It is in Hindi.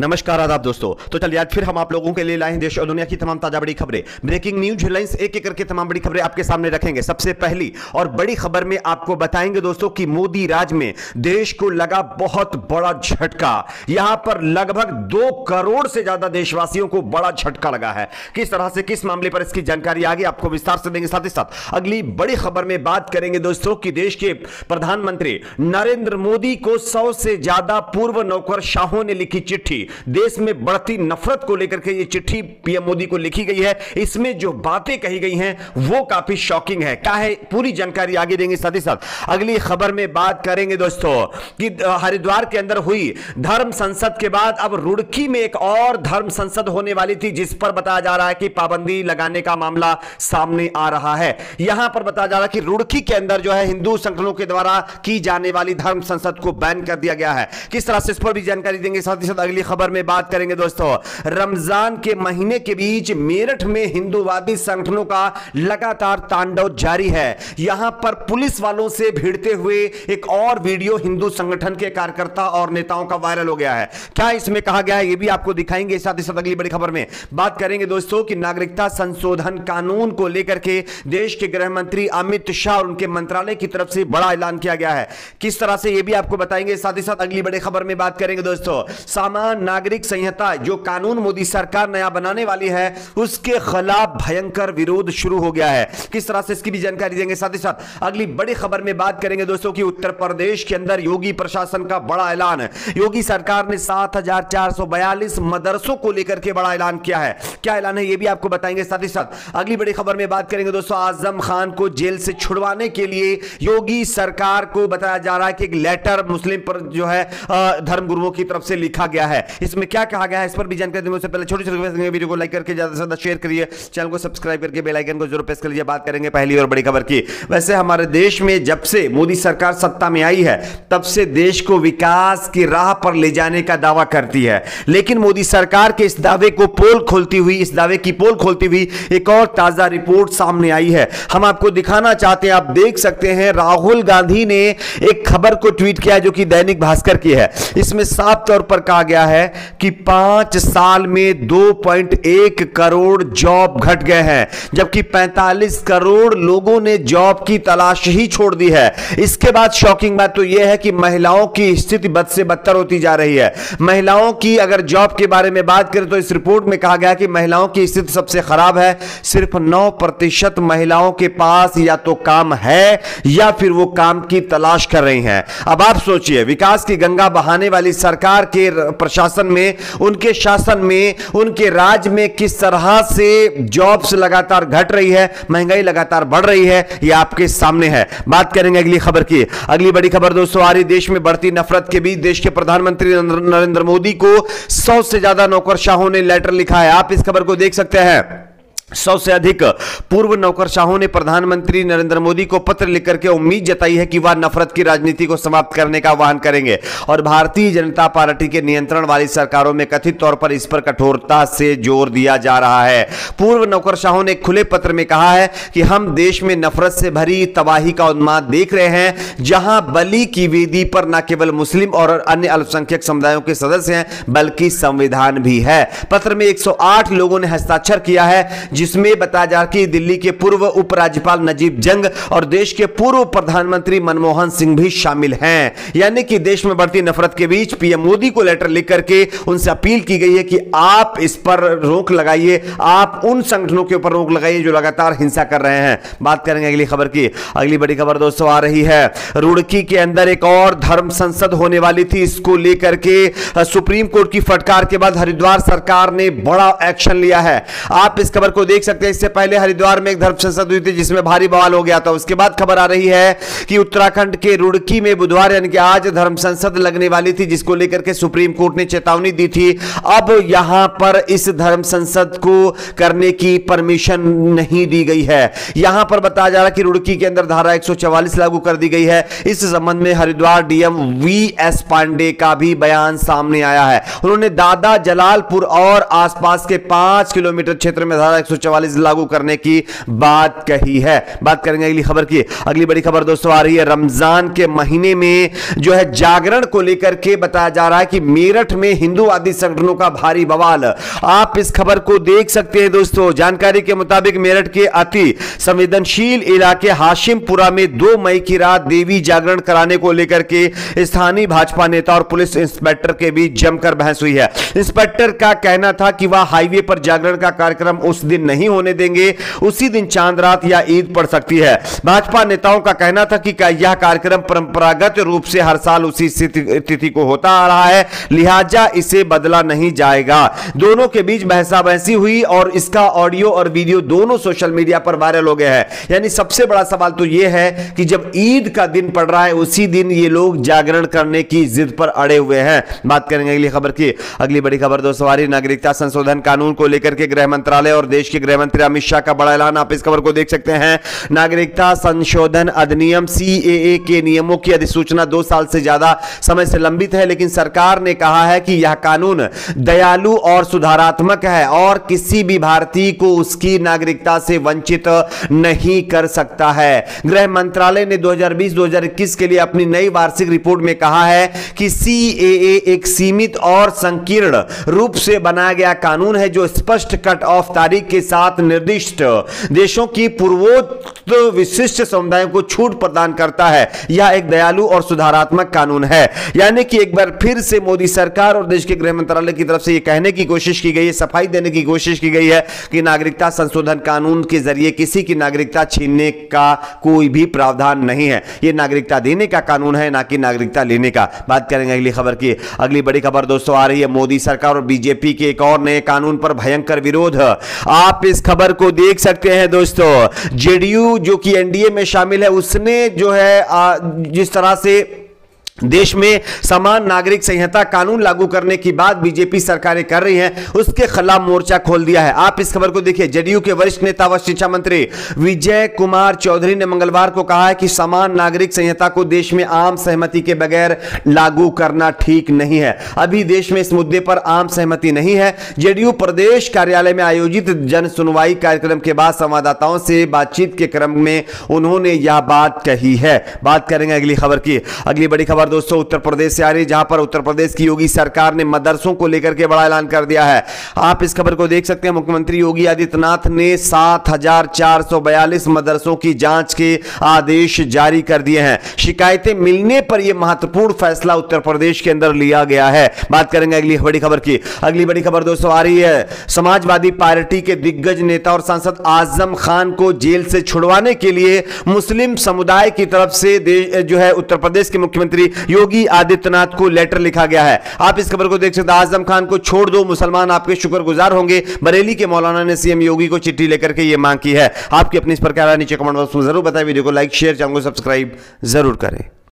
नमस्कार आदाब दोस्तों। तो चलिए आज फिर हम आप लोगों के लिए लाए देश और दुनिया की तमाम ताज़ा बड़ी खबरें। ब्रेकिंग न्यूज़ हेडलाइंस एक एक करके तमाम बड़ी खबरें आपके सामने रखेंगे। सबसे पहली और बड़ी खबर में आपको बताएँगे दोस्तों कि मोदी राज में देश को लगा बहुत बड़ा झटका। यहाँ पर लगभग दो करोड़ से ज़्यादा देशवासियों को बड़ा झटका लगा है। किस तरह से, किस मामले पर इसकी जानकारी आगे आपको विस्तार से देंगे। साथ ही साथ अगली बड़ी खबर में बात करेंगे दोस्तों की देश के प्रधानमंत्री नरेंद्र मोदी को सौ से ज़्यादा पूर्व नौकरशाहों ने लिखी चिट्ठी। देश में बढ़ती नफरत को लेकर के ये चिट्ठी पीएम मोदी को लिखी गई है। इसमें जो बातें कही गई हैं, वो काफ़ी शॉकिंग है। क्या है? पूरी जानकारी आगे देंगे साथ ही साथ। अगली खबर में बात करेंगे दोस्तों कि हरिद्वार के अंदर हुई धर्म संसद के बाद अब रुड़की में एक और धर्म संसद होने वाली थी, जिस पर बताया जा रहा है कि पाबंदी लगाने का मामला सामने आ रहा है। यहाँ पर बताया जा रहा है कि रुड़की के अंदर जो है हिंदू संगठनों के द्वारा की जाने वाली धर्म संसद को बैन कर दिया गया है। किस तरह से इस पर भी जानकारी देंगे साथ ही साथ अगली खबर में बात करेंगे दोस्तों। रमज़ान के महीने के बीच मेरठ में हिंदूवादी संगठनों का लगातार तांडव जारी है। यहाँ पर पुलिस वालों से भिड़ते हुए एक और वीडियो हिंदू संगठन के कार्यकर्ता और नेताओं का वायरल हो गया है। क्या इसमें कहा गया है यह भी आपको दिखाएँगे साथ ही साथ अगली बड़ी खबर में। बात करेंगे दोस्तों की नागरिकता संशोधन कानून को लेकर के देश के गृह मंत्री अमित शाह और उनके मंत्रालय की तरफ़ से बड़ा ऐलान किया गया है। किस तरह से यह भी आपको बताएँगे, साथ ही साथ अगली बड़ी खबर में बात करेंगे दोस्तों। सामान नागरिक संहिता, जो कानून मोदी सरकार नया बनाने वाली है, उसके खिलाफ भयंकर विरोध शुरू हो गया है। किस तरह से इसकी भी जानकारी देंगे साथ ही साथ अगली बड़ी खबर में बात करेंगे दोस्तों की उत्तर प्रदेश के अंदर योगी प्रशासन का बड़ा ऐलान। योगी सरकार ने सात मदरसों को लेकर के बड़ा ऐलान किया है। क्या ऐलान है यह भी आपको बताएँगे साथ ही साथ अगली बड़ी खबर में बात करेंगे दोस्तों आज़म खान को जेल से छुड़वाने के लिए योगी सरकार को बताया जा रहा है कि एक लेटर मुस्लिम पर जो है धर्म गुरुओं की तरफ़ से लिखा गया है। इसमें क्या कहा गया है, इस पर भी जानकारी देंगे उससे पहले छोटी छोटी वीडियो को लाइक करके ज़्यादा से ज़्यादा शेयर करिए चैनल को सब्सक्राइब करके बेलाइकन को ज़रूर प्रेस कर लीजिए। बात करेंगे पहली और बड़ी खबर की। वैसे हमारे देश में जब से मोदी सरकार सत्ता में आई है, तब से देश को विकास की राह पर ले जाने का दावा करती है। लेकिन मोदी सरकार के इस दावे को पोल खोलती हुई, इस दावे की पोल खोलती हुई एक और ताज़ा रिपोर्ट सामने आई है। हम आपको दिखाना चाहते हैं, आप देख सकते हैं, राहुल गांधी ने एक खबर को ट्वीट किया जो कि दैनिक भास्कर की है। इसमें साफ़ तौर पर कहा गया है कि पाँच साल में 2.1 करोड़ जॉब घट गए हैं, जबकि 45 करोड़ लोगों ने जॉब की तलाश ही छोड़ दी है। इसके बाद शॉकिंग बात तो यह है कि महिलाओं की स्थिति बद से बदतर होती जा रही है। महिलाओं की अगर जॉब के बारे में बात करें तो इस रिपोर्ट में कहा गया कि महिलाओं की स्थिति सबसे खराब है। सिर्फ़ नौ प्रतिशत महिलाओं के पास या तो काम है या फिर वो काम की तलाश कर रही हैं। अब आप सोचिए, विकास की गंगा बहाने वाली सरकार के प्रशासन में में, उनके शासन में, उनके राज में किस तरह से जॉब्स लगातार घट रही है, महँगाई लगातार बढ़ रही है, ये आपके सामने है। बात करेंगे अगली खबर की। अगली बड़ी खबर दोस्तों, आ रही देश में बढ़ती नफरत के बीच देश के प्रधानमंत्री नरेंद्र मोदी को सौ से ज़्यादा नौकरशाहों ने लेटर लिखा है। आप इस खबर को देख सकते हैं। सौ से अधिक पूर्व नौकरशाहों ने प्रधानमंत्री नरेंद्र मोदी को पत्र लिखकर के उम्मीद जताई है कि वह नफरत की राजनीति को समाप्त करने का आह्वान करेंगे और भारतीय जनता पार्टी के नियंत्रण वाली सरकारों में कथित तौर पर इस पर कठोरता से ज़ोर दिया जा रहा है। पूर्व नौकरशाहों ने खुले पत्र में कहा है कि हम देश में नफरत से भरी तबाही का उन्माद देख रहे हैं, जहाँ बलि की वेदी पर न केवल मुस्लिम और अन्य अल्पसंख्यक समुदायों के सदस्य हैं, बल्कि संविधान भी है। पत्र में 108 लोगों ने हस्ताक्षर किया है जिसमें बताया जा कि दिल्ली के पूर्व उपराज्यपाल नजीब जंग और देश के पूर्व प्रधानमंत्री मनमोहन सिंह भी शामिल हैं। यानी कि देश में बढ़ती नफरत के बीच पीएम मोदी को लेटर लिख करके उनसे अपील की गई है कि आप इस पर रोक लगाइए, आप उन संगठनों के ऊपर रोक लगाइए जो लगातार हिंसा कर रहे हैं। बात करेंगे अगली खबर की। अगली बड़ी खबर दोस्तों आ रही है। रुड़की के अंदर एक और धर्म संसद होने वाली थी, इसको लेकर के सुप्रीम कोर्ट की फटकार के बाद हरिद्वार सरकार ने बड़ा एक्शन लिया है। आप इस खबर को देख सकते हैं, इससे पहले हरिद्वार में एक धर्म संसद हुई थी, जिसमें भारी बवाल हो गया था। उसके बाद खबर आ रही है कि उत्तराखंड के रुड़की में बुधवार, यानी कि आज धर्म संसद लगने वाली थी, जिसको लेकर के सुप्रीम कोर्ट ने चेतावनी दी थी। अब यहाँ पर इस धर्म संसद को करने की परमिशन नहीं दी गई है। यहाँ पर बताया जा रहा है कि रुड़की के अंदर धारा 144 लागू कर दी गई है। इस संबंध में Haridwar DM V S Pandey का भी बयान सामने आया है। उन्होंने दादा जलालपुर और आसपास के पाँच किलोमीटर क्षेत्र में धारा एक लागू करने की बात कही है। बात करेंगे अगली खबर की। अगली बड़ी खबर दोस्तों आ रही है। रमज़ान के महीने में जो है जागरण को लेकर के बताया जा रहा है कि मेरठ में हिंदूवादी संगठनों का भारी बवाल। आप इस खबर को देख सकते हैं दोस्तों। जानकारी के मुताबिक मेरठ के अति संवेदनशील इलाके हाशिमपुरा में दो मई की रात देवी जागरण कराने को लेकर के स्थानीय भाजपा नेता और पुलिस इंस्पेक्टर के बीच जमकर बहस हुई है। इंस्पेक्टर का कहना था कि वह हाईवे पर जागरण का कार्यक्रम उस दिन नहीं होने देंगे, उसी दिन चाँद रात या ईद पड़ सकती है। भाजपा नेताओं का कहना था कि यह कार्यक्रम परंपरागत रूप से हर साल उसी तिथि को होता आ रहा है, लिहाजा इसे बदला नहीं जाएगा। दोनों के बीच बहसा बहसी हुई और इसका ऑडियो और वीडियो दोनों सोशल मीडिया पर वायरल हो गया है। यानी सबसे बड़ा सवाल तो यह है कि जब ईद का दिन पड़ रहा है, उसी दिन ये लोग जागरण करने की जिद पर अड़े हुए हैं। बात करेंगे अगली खबर की। अगली बड़ी खबर दोस्तों नागरिकता संशोधन कानून को लेकर के गृह मंत्रालय और देश के गृह मंत्री अमित शाह का बड़ा ऐलान, आप इस खबर को देख सकते हैं। नागरिकता संशोधन अधिनियम सीएए के नियमों की अधिसूचना दो साल से ज़्यादा समय से लंबित है, लेकिन सरकार ने कहा है कि यह कानून दयालु और सुधारात्मक है और किसी भी भारतीय को उसकी नागरिकता से वंचित नहीं कर सकता है। गृह मंत्रालय ने 2020-2021 के लिए अपनी नई वार्षिक रिपोर्ट में कहा है कि सीएए एक सीमित और संकीर्ण रूप से बनाया गया कानून है, जो स्पष्ट कट ऑफ़ तारीख के साथ निर्दिष्ट देशों की पूर्वोत्तर विशिष्ट समुदायों को छूट प्रदान करता है। यह एक दयालु और सुधारात्मक कानून है। यानी कि एक बार फिर से मोदी सरकार और देश के गृह मंत्रालय की तरफ़ से यह कहने की कोशिश की गई है, सफ़ाई देने की कोशिश की गई है कि नागरिकता संशोधन कानून के ज़रिए किसी की नागरिकता छीनने का कोई भी प्रावधान नहीं है। यह नागरिकता देने का कानून है, ना कि नागरिकता लेने का। बात करेंगे अगली खबर की। अगली बड़ी खबर दोस्तों, आ रही है मोदी सरकार और बीजेपी के एक और नए कानून पर भयंकर विरोध। आप इस खबर को देख सकते हैं दोस्तों। जेडीयू, जो कि एनडीए में शामिल है, उसने जो है जिस तरह से देश में समान नागरिक संहिता कानून लागू करने की बात बीजेपी सरकारें कर रही हैं, उसके खिलाफ मोर्चा खोल दिया है। आप इस खबर को देखिए। जदयू के वरिष्ठ नेता व शिक्षा मंत्री विजय कुमार चौधरी ने मंगलवार को कहा है कि समान नागरिक संहिता को देश में आम सहमति के बगैर लागू करना ठीक नहीं है। अभी देश में इस मुद्दे पर आम सहमति नहीं है। जेडीयू प्रदेश कार्यालय में आयोजित जन सुनवाई कार्यक्रम के बाद संवाददाताओं से बातचीत के क्रम में उन्होंने यह बात कही है। बात करेंगे अगली खबर की। अगली बड़ी खबर खबर दोस्तों, उत्तर प्रदेश से आ रही जहाँ पर उत्तर प्रदेश की योगी सरकार ने मदरसों को लेकर के बड़ा ऐलान कर दिया है। आप इस खबर को देख सकते हैं, मुख्यमंत्री योगी आदित्यनाथ ने सात मदरसों की जाँच के आदेश जारी कर दिए हैं। शिकायतें मिलने पर यह महत्वपूर्ण फैसला उत्तर प्रदेश के अंदर लिया गया है। बात करेंगे अगली बड़ी खबर की। अगली बड़ी खबर दोस्तों, आ रही है। समाजवादी पार्टी के दिग्गज नेता और सांसद आज़म खान को जेल से छुड़वाने के लिए मुस्लिम समुदाय की तरफ़ से जो है, उत्तर प्रदेश के मुख्यमंत्री योगी आदित्यनाथ को लेटर लिखा गया है। आप इस खबर को देख सकते आज़म खान को छोड़ दो, मुसलमान आपके शुक्रगुजार होंगे। बरेली के मौलाना ने सीएम योगी को चिट्ठी लेकर के ये मांग की है। आपकी अपनी इस पर क्या नीचे कमेंट बॉक्स में ज़रूर बताएँ। वीडियो को लाइक शेयर चैनल को सब्सक्राइब ज़रूर करें।